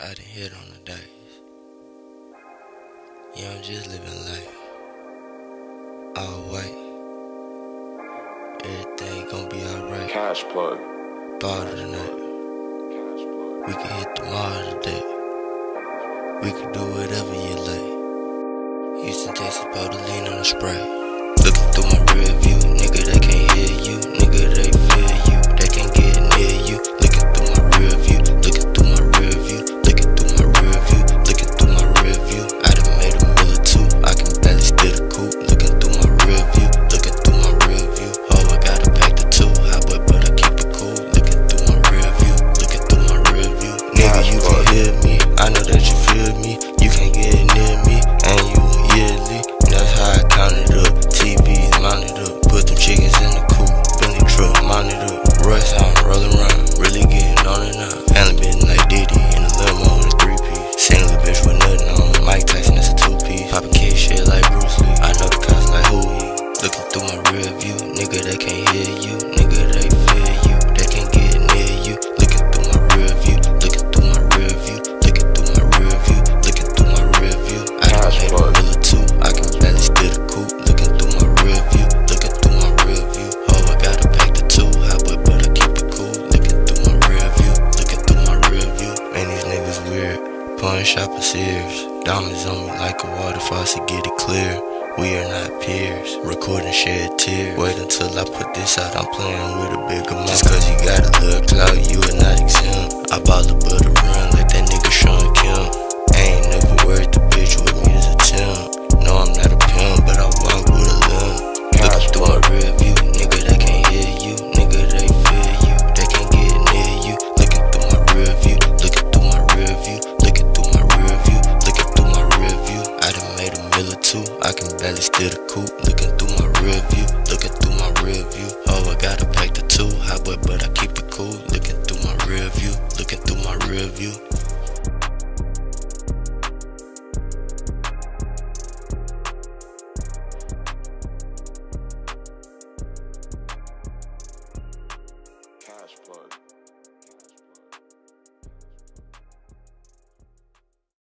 I done hit on the dice. Yeah, I'm just living life. All white. Everything gonna be alright. Cash plug. bottle tonight. We can hit tomorrow today. We can do whatever you like. Houston, Texas, bottle lean on the spray. weird. Pouring shopper sears. Diamonds on me like a water faucet, get it clear. We are not peers. Recording shed tears. Wait until I put this out, I'm playing with a bigger amount. Just cause you got a little clout, you are not exempt. I bought the but run like that nigga Shawn Kemp. Ain't never worth the bitch with me as a temp. can barely steer the coupe. Looking through my rear view, looking through my rear view. Oh, I gotta pack the two hot boy, but I keep it cool. Looking through my rear view, looking through my rear view.